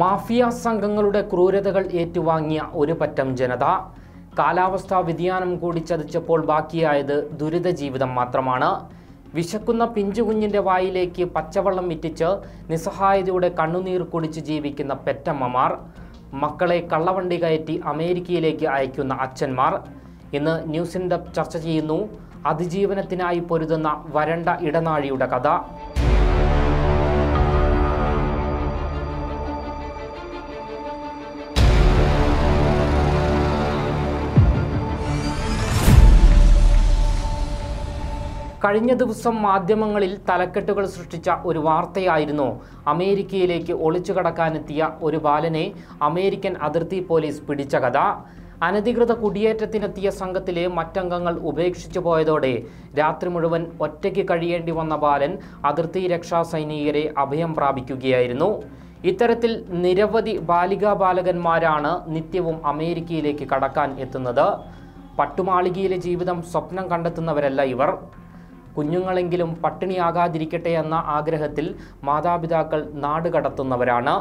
Mafia സംഘങ്ങളുടെ ക്രൂരതകൾ ഏറ്റുവാങ്ങിയ ഒരു പറ്റം ജനത. കാലാവസ്ഥാ വ്യതിയാനം കൂടി ചതിച്ചപ്പോൾ ബാക്കിയായത് ദുരിത ജീവിതം മാത്രമാണ്. വിശക്കുന്ന പിഞ്ചുകുഞ്ഞിന്റെ വായിലേക്ക് പച്ചവെള്ളം ഇറ്റിച്ച് നിസ്സഹായതയുടെ കണ്ണുനീർ കുടിച്ച് ജീവിക്കുന്ന പെറ്റമ്മമാർ മക്കളെ കള്ളവണ്ടി കയറ്റി അമേരിക്കയിലേക്ക് അയക്കുന്ന അച്ഛന്മാർ. ഇന്ന് ന്യൂസ് ഇൻ ചർച്ച ചെയ്യുന്നു. അതിജീവനത്തിനായി പൊരുതുന്ന വരണ്ട ഇടനാഴിയുടെ കഥ. കഴിഞ്ഞ ദിവസം മാധ്യമങ്ങളിൽ തലക്കെട്ടുകൾ സൃഷ്ടിച്ച ഒരു വാർത്തയായിരുന്നു. അമേരിക്കയിലേക്ക് ഒളിച്ചു കടക്കാനെത്തിയ ഒരു ബാലനെ അമേരിക്കൻ അതിർത്തി പോലീസ് പിടിച്ച കഥ. അനധികൃത കുടിയേറ്റത്തിനെത്തിയ സംഘത്തിലെ മറ്റംഗങ്ങൾ ഉപേക്ഷിച്ചു പോയതോടെ രാത്രി മുഴുവൻ ഒറ്റയ്ക്ക് കഴിയേണ്ടി വന്ന ബാലൻ അതിർത്തി രക്ഷാ സൈനികരെ അഭയം പ്രാപിക്കുകയായിരുന്നു. ഇത്തരത്തിൽ നിരവധി ബാലികാ ബാലകന്മാരാണ് നിത്യവും അമേരിക്കയിലേക്ക് കടക്കാൻ എത്തുന്നത്. പട്ടുമാളികയിലെ ജീവിതം സ്വപ്നം കണ്ടെത്തുന്നവരല്ല ഇവർ. കുഞ്ഞുങ്ങളെങ്കിലും പട്ടിണിയാകാതിരിക്കട്ടെ എന്ന ആഗ്രഹത്തിൽ മാതാപിതാക്കൾ നാട് കടത്തുന്നവരാണ്.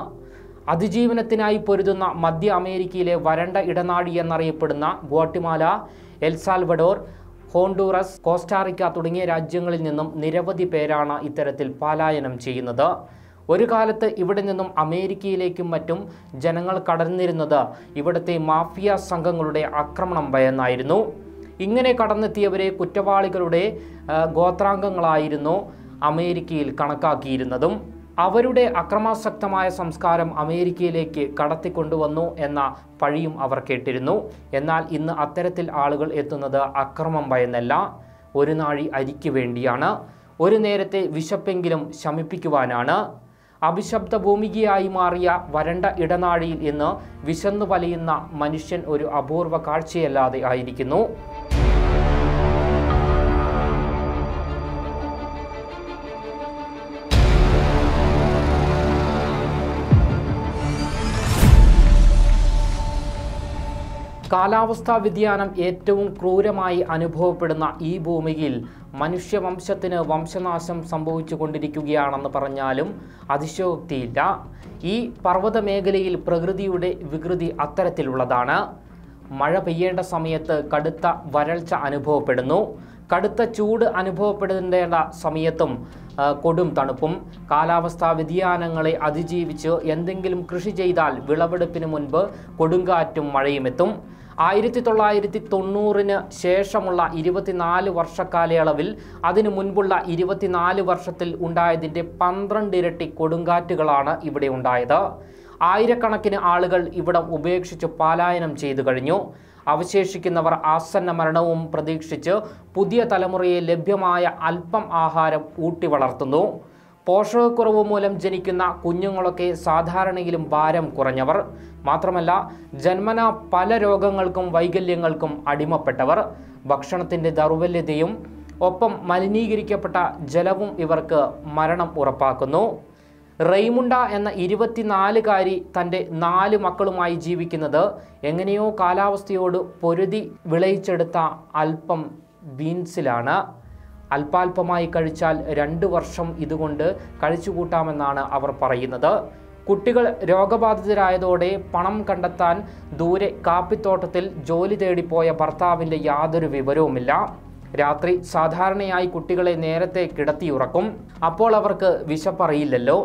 അതിജീവനത്തിനായി പൊരുതുന്ന മധ്യ അമേരിക്കയിലെ വരണ്ട ഇടനാഴി എന്നറിയപ്പെടുന്ന ഗോട്ടിമാല എൽസാൽവഡോർ ഹോണ്ടൂറസ് കോസ്റ്റാറിക്ക തുടങ്ങിയ രാജ്യങ്ങളിൽ നിന്നും നിരവധി പേരാണ് ഇത്തരത്തിൽ പലായനം ചെയ്യുന്നത്. ഒരു കാലത്ത് ഇവിടെ നിന്നും അമേരിക്കയിലേക്കും മറ്റും ജനങ്ങൾ കടന്നിരുന്നത് ഇവിടുത്തെ മാഫിയ സംഘങ്ങളുടെ ആക്രമണം ഭയന്നായിരുന്നു. ഇങ്ങനെ കടന്നെത്തിയവരെ കുറ്റവാളികളുടെ ഗോത്രാംഗങ്ങളായിരുന്നു അമേരിക്കയിൽ കണക്കാക്കിയിരുന്നതും. അവരുടെ അക്രമാസക്തമായ സംസ്കാരം അമേരിക്കയിലേക്ക് കടത്തിക്കൊണ്ടുവന്നു എന്ന പഴിയും അവർ കേട്ടിരുന്നു. എന്നാൽ ഇന്ന് അത്തരത്തിൽ ആളുകൾ എത്തുന്നത് അക്രമം ഭയന്നല്ല ഒരു നാഴി അരിക്ക് വേണ്ടിയാണ്. ഒരു നേരത്തെ വിശപ്പെങ്കിലും ശമിപ്പിക്കുവാനാണ്. അഭിശബ്ദ ഭൂമികയായി മാറിയ വരണ്ട ഇടനാഴിയിൽ ഇന്ന് വിശന്നു വലയുന്ന മനുഷ്യൻ ഒരു അപൂർവ കാഴ്ചയല്ലാതെ ആയിരിക്കുന്നു. കാലാവസ്ഥാ വ്യതിയാനം ഏറ്റവും ക്രൂരമായി അനുഭവപ്പെടുന്ന ഈ ഭൂമിയിൽ മനുഷ്യവംശത്തിന് വംശനാശം സംഭവിച്ചു കൊണ്ടിരിക്കുകയാണെന്ന് പറഞ്ഞാലും അതിശയോക്തിയില്ല. ഈ പർവത മേഖലയിൽ പ്രകൃതിയുടെ വികൃതി അത്തരത്തിലുള്ളതാണ്. മഴ പെയ്യേണ്ട സമയത്ത് കടുത്ത വരൾച്ച അനുഭവപ്പെടുന്നു. കടുത്ത ചൂട് അനുഭവപ്പെടേണ്ട സമയത്തും കൊടും തണുപ്പും കാലാവസ്ഥാ വ്യതിയാനങ്ങളെ അതിജീവിച്ച് എന്തെങ്കിലും കൃഷി ചെയ്താൽ വിളവെടുപ്പിന് മുൻപ് കൊടുങ്കാറ്റും മഴയുമെത്തും ആയിരത്തി തൊള്ളായിരത്തി തൊണ്ണൂറിന് ശേഷമുള്ള ഇരുപത്തിനാല് വർഷക്കാലയളവിൽ അതിനു മുൻപുള്ള ഇരുപത്തിനാല് വർഷത്തിൽ ഉണ്ടായതിന്റെ പന്ത്രണ്ട് ഇരട്ടി കൊടുങ്കാറ്റുകളാണ് ഇവിടെ ഉണ്ടായത്. ആയിരക്കണക്കിന് ആളുകൾ ഇവിടം ഉപേക്ഷിച്ച് പലായനം ചെയ്തു കഴിഞ്ഞു. അവശേഷിക്കുന്നവർ ആസന്ന മരണവും പ്രതീക്ഷിച്ച് പുതിയ തലമുറയെ ലഭ്യമായ അല്പം ആഹാരം ഊട്ടി വളർത്തുന്നു. പോഷകക്കുറവ് മൂലം ജനിക്കുന്ന കുഞ്ഞുങ്ങളൊക്കെ സാധാരണയിലും ഭാരം കുറഞ്ഞവർ. മാത്രമല്ല ജന്മന പല രോഗങ്ങൾക്കും വൈകല്യങ്ങൾക്കും അടിമപ്പെട്ടവർ. ഭക്ഷണത്തിന്റെ ദൗർബല്യതയും ഒപ്പം മലിനീകരിക്കപ്പെട്ട ജലവും ഇവർക്ക് മരണം ഉറപ്പാക്കുന്നു. റെയ്മുണ്ട എന്ന ഇരുപത്തിനാലുകാരി തന്റെ നാല് മക്കളുമായി ജീവിക്കുന്നത് എങ്ങനെയോ കാലാവസ്ഥയോട് പൊരുതി വിളയിച്ചെടുത്ത അല്പം ബീൻസിലാണ്. അല്പാൽപമായി കഴിച്ചാൽ രണ്ട് വർഷം ഇതുകൊണ്ട് കഴിച്ചുകൂട്ടാമെന്നാണ് അവർ പറയുന്നത്. കുട്ടികൾ രോഗബാധിതരായതോടെ പണം കണ്ടെത്താൻ ദൂരെ കാപ്പിത്തോട്ടത്തിൽ ജോലി തേടിപ്പോയ ഭർത്താവിന്റെ യാതൊരു വിവരവുമില്ല. രാത്രി സാധാരണയായി കുട്ടികളെ നേരത്തെ കിടത്തിയുറക്കും. അപ്പോൾ അവർക്ക് വിശപ്പറിയില്ലല്ലോ.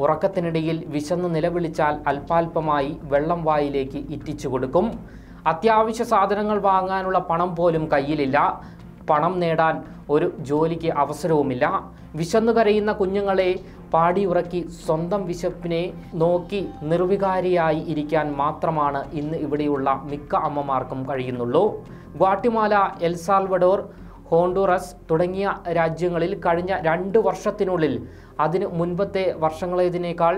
ഉറക്കത്തിനിടയിൽ വിശന്ന് നിലവിളിച്ചാൽ അല്പാൽപമായി വെള്ളം വായിലേക്ക് ഇറ്റിച്ചു കൊടുക്കും. അത്യാവശ്യ സാധനങ്ങൾ വാങ്ങാനുള്ള പണം പോലും കയ്യിലില്ല. പണം നേടാൻ ഒരു ജോലിക്ക് അവസരവുമില്ല. വിശന്നു കരയുന്ന കുഞ്ഞുങ്ങളെ പാടിയുറക്കി സ്വന്തം വിശപ്പിനെ നോക്കി നിർവികാരിയായി ഇരിക്കാൻ മാത്രമാണ് ഇന്ന് ഇവിടെയുള്ള മിക്ക അമ്മമാർക്കും കഴിയുന്നുള്ളൂ. ഗ്വാട്ടിമാല എൽസാൽവഡോർ ഹോണ്ടുറസ് തുടങ്ങിയ രാജ്യങ്ങളിൽ കഴിഞ്ഞ രണ്ട് വർഷത്തിനുള്ളിൽ അതിന് മുൻപത്തെ വർഷങ്ങളേതിനേക്കാൾ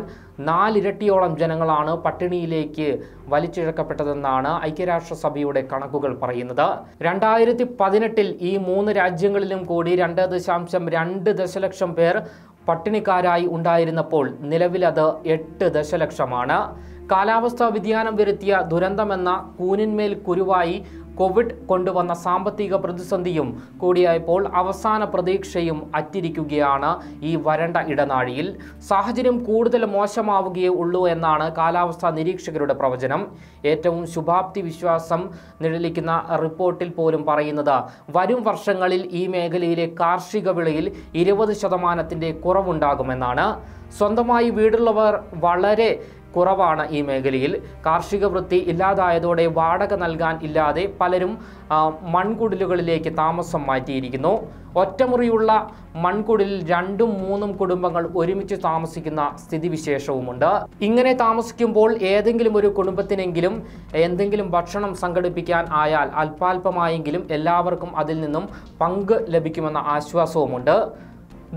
നാലിരട്ടിയോളം ജനങ്ങളാണ് പട്ടിണിയിലേക്ക് വലിച്ചിഴക്കപ്പെട്ടതെന്നാണ് ഐക്യരാഷ്ട്രസഭയുടെ കണക്കുകൾ പറയുന്നത്. രണ്ടായിരത്തി പതിനെട്ടിൽ ഈ മൂന്ന് രാജ്യങ്ങളിലും കൂടി രണ്ട് ദശാംശം രണ്ട് ദശലക്ഷം പേർ പട്ടിണിക്കാരായി ഉണ്ടായിരുന്നപ്പോൾ നിലവിലത് എട്ട് ദശലക്ഷമാണ്. കാലാവസ്ഥാ വ്യതിയാനം വരുത്തിയ ദുരന്തമെന്ന കൂനിന്മേൽ കുരുവായി കോവിഡ് കൊണ്ടുവന്ന സാമ്പത്തിക പ്രതിസന്ധിയും കൂടിയായപ്പോൾ അവസാന പ്രതീക്ഷയും അറ്റിരിക്കുകയാണ് ഈ വരണ്ട ഇടനാഴിയിൽ. സാഹചര്യം കൂടുതൽ മോശമാവുകയേ ഉള്ളൂ എന്നാണ് കാലാവസ്ഥാ നിരീക്ഷകരുടെ പ്രവചനം. ഏറ്റവും ശുഭാപ്തി വിശ്വാസം നിഴലിക്കുന്ന റിപ്പോർട്ടിൽ പോലും പറയുന്നത് വരും വർഷങ്ങളിൽ ഈ മേഖലയിലെ കാർഷിക വിളയിൽ ഇരുപത് ശതമാനത്തിന്റെ കുറവുണ്ടാകുമെന്നാണ്. സ്വന്തമായി വീടുള്ളവർ വളരെ കുറവാണ് ഈ മേഖലയിൽ. കാർഷിക വൃത്തി ഇല്ലാതായതോടെ വാടക നൽകാൻ ഇല്ലാതെ പലരും മൺകുടിലുകളിലേക്ക് താമസം മാറ്റിയിരിക്കുന്നു. ഒറ്റമുറിയുള്ള മൺകുടിലിൽ രണ്ടും മൂന്നും കുടുംബങ്ങൾ ഒരുമിച്ച് താമസിക്കുന്ന സ്ഥിതിവിശേഷവുമുണ്ട്. ഇങ്ങനെ താമസിക്കുമ്പോൾ ഏതെങ്കിലും ഒരു കുടുംബത്തിനെങ്കിലും എന്തെങ്കിലും ഭക്ഷണം സംഘടിപ്പിക്കാൻ ആയാൽ അല്പാൽപമായെങ്കിലും എല്ലാവർക്കും അതിൽ നിന്നും പങ്ക് ലഭിക്കുമെന്ന ആശ്വാസവുമുണ്ട്.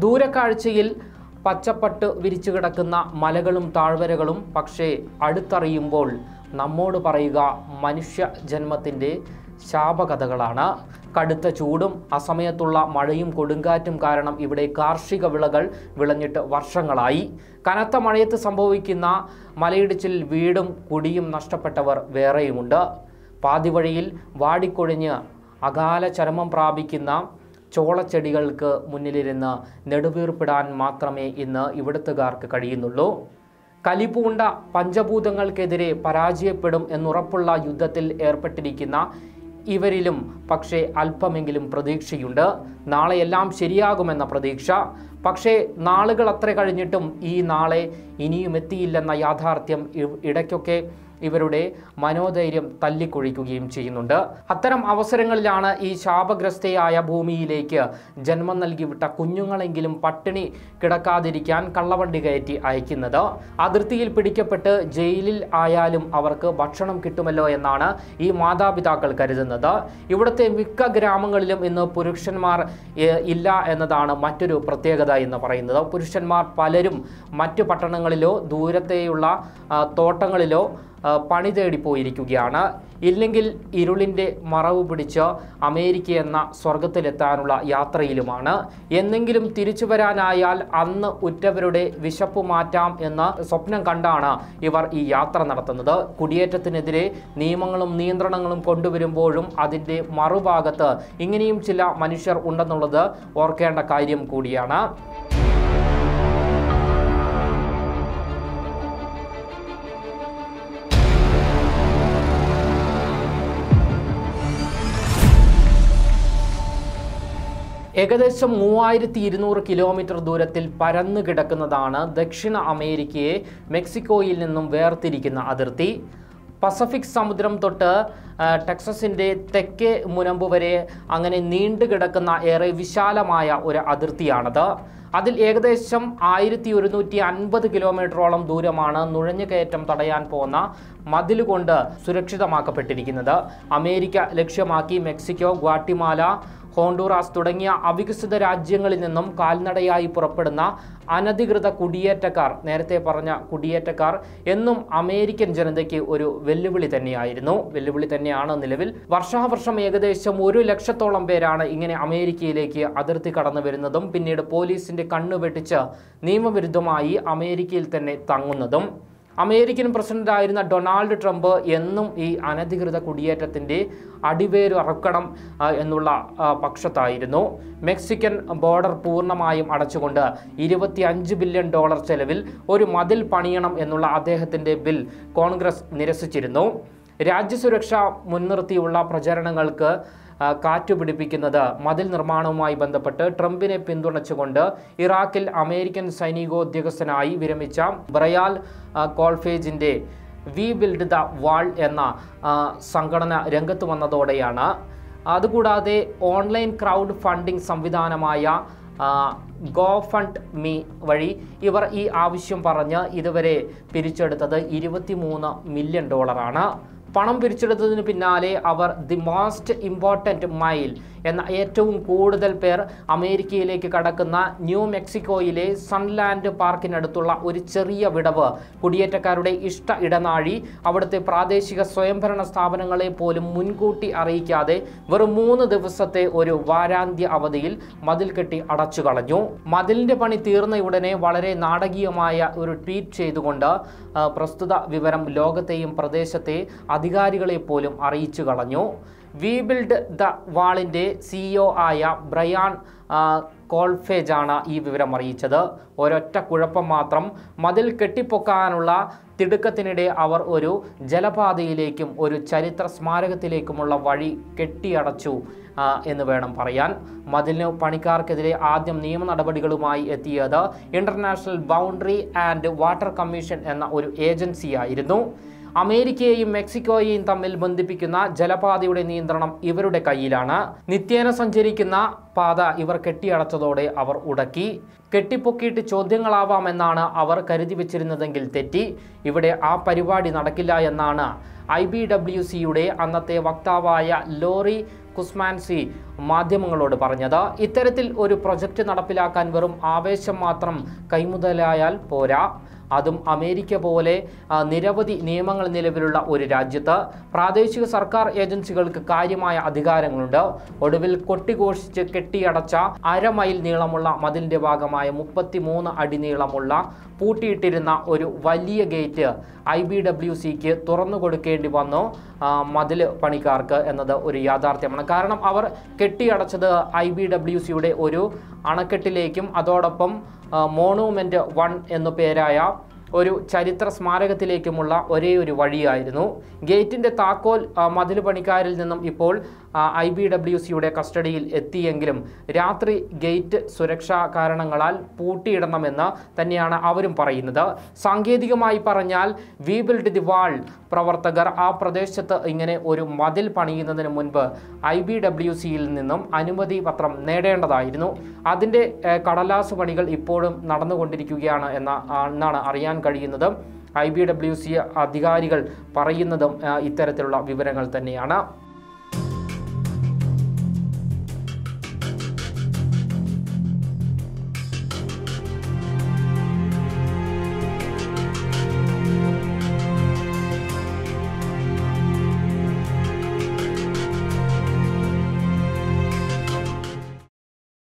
ദൂരക്കാഴ്ചയിൽ പച്ചപ്പട്ട് വിരിച്ചു കിടക്കുന്ന മലകളും താഴ്വരകളും പക്ഷേ അടുത്തറിയുമ്പോൾ നമ്മോട് പറയുക മനുഷ്യ ജന്മത്തിന്റെ ശാപകഥകളാണ്. കടുത്ത ചൂടും അസമയത്തുള്ള മഴയും കൊടുങ്കാറ്റും കാരണം ഇവിടെ കാർഷിക വിളകൾ വിളഞ്ഞിട്ട് വർഷങ്ങളായി. കനത്ത മഴയത്ത് സംഭവിക്കുന്ന മലയിടിച്ചിൽ വീടും കുടിയും നഷ്ടപ്പെട്ടവർ വേറെയുമുണ്ട്. പാതിവഴിയിൽ വാടിക്കൊഴിഞ്ഞ് അകാല ചരമം പ്രാപിക്കുന്ന ചോളച്ചെടികൾക്ക് മുന്നിലിരുന്ന് നെടുവീർപ്പിടാൻ മാത്രമേ ഇന്ന് ഇവിടുത്തുകാർക്ക് കഴിയുന്നുള്ളൂ. കലിപൂണ്ട പഞ്ചഭൂതങ്ങൾക്കെതിരെ പരാജയപ്പെടും എന്നുറപ്പുള്ള യുദ്ധത്തിൽ ഏർപ്പെട്ടിരിക്കുന്ന ഇവരിലും പക്ഷേ അല്പമെങ്കിലും പ്രതീക്ഷയുണ്ട്. നാളെ എല്ലാം ശരിയാകുമെന്ന പ്രതീക്ഷ. പക്ഷേ നാളുകൾ അത്ര കഴിഞ്ഞിട്ടും ഈ നാളെ ഇനിയും എത്തിയില്ലെന്ന യാഥാർത്ഥ്യം ഇടയ്ക്കൊക്കെ ഇവരുടെ മനോധൈര്യം തല്ലിക്കൊഴിക്കുകയും ചെയ്യുന്നുണ്ട്. അത്തരം അവസരങ്ങളിലാണ് ഈ ശാപഗ്രസ്തയായ ഭൂമിയിലേക്ക് ജന്മം നൽകിവിട്ട കുഞ്ഞുങ്ങളെങ്കിലും പട്ടിണി കിടക്കാതിരിക്കാൻ കള്ളവണ്ടി കയറ്റി അയക്കുന്നത്. അതിർത്തിയിൽ പിടിക്കപ്പെട്ട് ജയിലിൽ ആയാലും അവർക്ക് ഭക്ഷണം കിട്ടുമല്ലോ എന്നാണ് ഈ മാതാപിതാക്കൾ കരുതുന്നത്. ഇവിടുത്തെ മിക്ക ഗ്രാമങ്ങളിലും ഇന്ന് പുരുഷന്മാർ ഇല്ല എന്നതാണ് മറ്റൊരു പ്രത്യേകത എന്ന് പറയുന്നത്. പുരുഷന്മാർ പലരും മറ്റു പട്ടണങ്ങളിലോ ദൂരത്തെയുള്ള തോട്ടങ്ങളിലോ പണി തേടി പോയിരിക്കുകയാണ്. ഇല്ലെങ്കിൽ ഇരുളിന്റെ മറവ് പിടിച്ച് അമേരിക്ക എന്ന സ്വർഗത്തിലെത്താനുള്ള യാത്രയിലുമാണ്. എന്നെങ്കിലും തിരിച്ചു വരാനായാൽ അന്ന് ഉറ്റവരുടെ വിശപ്പ് മാറ്റാം എന്ന സ്വപ്നം കണ്ടാണ് ഇവർ ഈ യാത്ര നടത്തുന്നത്. കുടിയേറ്റത്തിനെതിരെ നിയമങ്ങളും നിയന്ത്രണങ്ങളും കൊണ്ടുവരുമ്പോഴും അതിന്റെ മറുഭാഗത്ത് ഇങ്ങനെയും ചില മനുഷ്യർ ഉണ്ടെന്നുള്ളത് ഓർക്കേണ്ട കാര്യം കൂടിയാണ്. ഏകദേശം മൂവായിരത്തി ഇരുന്നൂറ് കിലോമീറ്റർ ദൂരത്തിൽ പരന്നു കിടക്കുന്നതാണ് ദക്ഷിണ അമേരിക്കയെ മെക്സിക്കോയിൽ നിന്നും വേർതിരിക്കുന്ന അതിർത്തി. പസഫിക് സമുദ്രം തൊട്ട് ടെക്സസിന്റെ തെക്കേ മുനമ്പ് വരെ അങ്ങനെ നീണ്ടു കിടക്കുന്ന ഏറെ വിശാലമായ ഒരു അതിർത്തിയാണത്. അതിൽ ഏകദേശം ആയിരത്തി ഒരുന്നൂറ്റി അൻപത് കിലോമീറ്ററോളം ദൂരമാണ് നുഴഞ്ഞുകയറ്റം തടയാൻ പോകുന്ന മതിൽ കൊണ്ട് സുരക്ഷിതമാക്കപ്പെട്ടിരിക്കുന്നത്. അമേരിക്ക ലക്ഷ്യമാക്കി മെക്സിക്കോ ഗ്വാട്ടിമാല ഹോണ്ടുറാസ് തുടങ്ങിയ അവികസിത രാജ്യങ്ങളിൽ നിന്നും കാൽനടയായി പുറപ്പെടുന്ന അനധികൃത കുടിയേറ്റക്കാർ നേരത്തെ പറഞ്ഞ കുടിയേറ്റക്കാർ എന്നും അമേരിക്കൻ ജനതയ്ക്ക് ഒരു വെല്ലുവിളി തന്നെയായിരുന്നു. വെല്ലുവിളി തന്നെയാണ് നിലവിൽ. വർഷാവർഷം ഏകദേശം ഒരു ലക്ഷത്തോളം പേരാണ് ഇങ്ങനെ അമേരിക്കയിലേക്ക് അതിർത്തി കടന്നു വരുന്നതും പിന്നീട് പോലീസിന്റെ കണ്ണുവെട്ടിച്ച് നിയമവിരുദ്ധമായി അമേരിക്കയിൽ തന്നെ തങ്ങുന്നതും. അമേരിക്കൻ പ്രസിഡന്റായിരുന്ന ഡൊണാൾഡ് ട്രംപ് എന്നും ഈ അനധികൃത കുടിയേറ്റത്തിന്റെ അടിവേര് അറക്കണം എന്നുള്ള പക്ഷത്തായിരുന്നു. മെക്സിക്കൻ ബോർഡർ പൂർണമായും അടച്ചുകൊണ്ട് ഇരുപത്തി അഞ്ച് ബില്യൺ ഡോളർ ചെലവിൽ ഒരു മതിൽ പണിയണം എന്നുള്ള അദ്ദേഹത്തിന്റെ ബിൽ കോൺഗ്രസ് നിരസിച്ചിരുന്നു. രാജ്യസുരക്ഷ മുൻനിർത്തിയുള്ള പ്രചരണങ്ങൾക്ക് ആ, കാറ്റുപിടിപ്പിക്കുന്നത് മതിൽ നിർമ്മാണവുമായി ബന്ധപ്പെട്ട് ട്രംപിനെ പിന്തുണച്ചുകൊണ്ട് ഇറാഖിൽ അമേരിക്കൻ സൈനികോദ്യോഗസ്ഥനായി വിരമിച്ച ബ്രയാൽ കോൾഫേജിന്റെ വി ബിൽഡ് ദ വാൾ എന്ന സംഘടന രംഗത്ത് വന്നതോടെയാണ്. അതുകൂടാതെ ഓൺലൈൻ ക്രൗഡ് ഫണ്ടിംഗ് സംവിധാനമായ ഗോ ഫണ്ട് മീ വഴി ഇവർ ഈ ആവശ്യം പറഞ്ഞ് ഇതുവരെ പിരിച്ചെടുത്തത് ഇരുപത്തിമൂന്ന് മില്യൺ ഡോളറാണ്. പണം പിരിച്ചെടുത്തതിന് പിന്നാലെ അവർ ദി മോസ്റ്റ് ഇമ്പോർട്ടന്റ് മൈൽ എന്ന ഏറ്റവും കൂടുതൽ പേർ അമേരിക്കയിലേക്ക് കടക്കുന്ന ന്യൂ മെക്സിക്കോയിലെ സൺലാൻഡ് പാർക്കിനടുത്തുള്ള ഒരു ചെറിയ വിടവ്. കുടിയേറ്റക്കാരുടെ ഇഷ്ട ഇടനാഴി അവിടുത്തെ പ്രാദേശിക സ്വയംഭരണ സ്ഥാപനങ്ങളെ പോലും മുൻകൂട്ടി അറിയിക്കാതെ വെറും മൂന്ന് ദിവസത്തെ ഒരു വാരാന്ത്യ അവധിയിൽ മതിൽ കെട്ടി അടച്ചു കളഞ്ഞു. മതിലിന്റെ പണി തീർന്ന ഉടനെ വളരെ നാടകീയമായ ഒരു ട്വീറ്റ് ചെയ്തുകൊണ്ട് പ്രസ്തുത വിവരം ലോകത്തെയും പ്രദേശത്തെ അധികാരികളെ പോലും അറിയിച്ചു കളഞ്ഞു. വി ബിൽഡ് ദ വാളിന്റെ സിഇഒ ആയ ബ്രയാൻ കോൾഫേജാണ് ഈ വിവരം അറിയിച്ചത്. ഒരൊറ്റ കുഴപ്പം മാത്രം മതിൽ കെട്ടിപ്പൊക്കാനുള്ള തിടുക്കത്തിനിടെ അവർ ഒരു ജലപാതയിലേക്കും ഒരു ചരിത്ര സ്മാരകത്തിലേക്കുമുള്ള വഴി കെട്ടിയടച്ചു എന്ന് വേണം പറയാൻ. മതിലിന് പണിക്കാർക്കെതിരെ ആദ്യം നിയമ നടപടികളുമായി എത്തിയത് International Boundary and Water Commission എന്ന ഒരു ഏജൻസിയായിരുന്നു. അമേരിക്കയെയും മെക്സിക്കോയെയും തമ്മിൽ ബന്ധിപ്പിക്കുന്ന ജലപാതയുടെ നിയന്ത്രണം ഇവരുടെ കയ്യിലാണ്. നിത്യേന സഞ്ചരിക്കുന്ന പാത ഇവർ കെട്ടിയടച്ചതോടെ അവർ ഉടക്കി. കെട്ടിപ്പൊക്കിയിട്ട് ചോദ്യങ്ങളാവാമെന്നാണ് അവർ കരുതി വെച്ചിരുന്നതെങ്കിൽ തെറ്റി. ഇവിടെ ആ പരിപാടി നടക്കില്ല എന്നാണ് ഐ ബി ഡബ്ല്യു സിയുടെ അന്നത്തെ വക്താവായ ലോറി കുസ്മാൻസി മാധ്യമങ്ങളോട് പറഞ്ഞത്. ഇത്തരത്തിൽ ഒരു പ്രൊജക്റ്റ് നടപ്പിലാക്കാൻ വെറും ആവേശം മാത്രം കൈമുതലായാൽ പോരാ. അതും അമേരിക്ക പോലെ നിരവധി നിയമങ്ങൾ നിലവിലുള്ള ഒരു രാജ്യത്ത് പ്രാദേശിക സർക്കാർ ഏജൻസികൾക്ക് കാര്യമായ അധികാരങ്ങളുണ്ട്. ഒടുവിൽ കൊട്ടിഘോഷിച്ച് കെട്ടിയടച്ച അര മൈൽ നീളമുള്ള മതിലിന്റെ ഭാഗമായ മുപ്പത്തിമൂന്ന് അടി നീളമുള്ള പൂട്ടിയിട്ടിരുന്ന ഒരു വലിയ ഗേറ്റ് ഐ ബി ഡബ്ല്യു സിക്ക് തുറന്നു കൊടുക്കേണ്ടി വന്നു. മതിൽ പണിക്കാർക്ക് എന്നത് ഒരു യാഥാർത്ഥ്യമാണ്. കാരണം അവർ കെട്ടിയടച്ചത് ഐ ബി ഡബ്ല്യു സിയുടെ ഒരു അണക്കെട്ടിലേക്കും അതോടൊപ്പം മോണുമെന്റ് വൺ എന്നു പേരായ ഒരു ചരിത്ര സ്മാരകത്തിലേക്കുമുള്ള ഒരേ ഒരു വഴിയായിരുന്നു. ഗേറ്റിന്റെ താക്കോൽ മതിൽ പണിക്കാരിൽ നിന്നും ഇപ്പോൾ ഐ ബി ഡബ്ല്യു സിയുടെ കസ്റ്റഡിയിൽ എത്തിയെങ്കിലും രാത്രി ഗേറ്റ് സുരക്ഷാ കാരണങ്ങളാൽ പൂട്ടിയിടണമെന്ന് തന്നെയാണ് അവരും പറയുന്നത്. സാങ്കേതികമായി പറഞ്ഞാൽ വി ബിൽഡ് ദി വാൾ. പ്രവർത്തകർ ആ പ്രദേശത്ത് ഇങ്ങനെ ഒരു മതിൽ പണിയുന്നതിന് മുൻപ് ഐ ബി ഡബ്ല്യു സിയിൽ നിന്നും അനുമതി പത്രം നേടേണ്ടതായിരുന്നു. അതിന്റെ കടലാസ് പണികൾ ഇപ്പോഴും നടന്നുകൊണ്ടിരിക്കുകയാണ് എന്ന എന്നാണ് അറിയാൻ കഴിയുന്നത് ഐ ബി ഡബ്ല്യു സി അധികാരികൾ പറയുന്നതും ഇത്തരത്തിലുള്ള വിവരങ്ങൾ തന്നെയാണ്.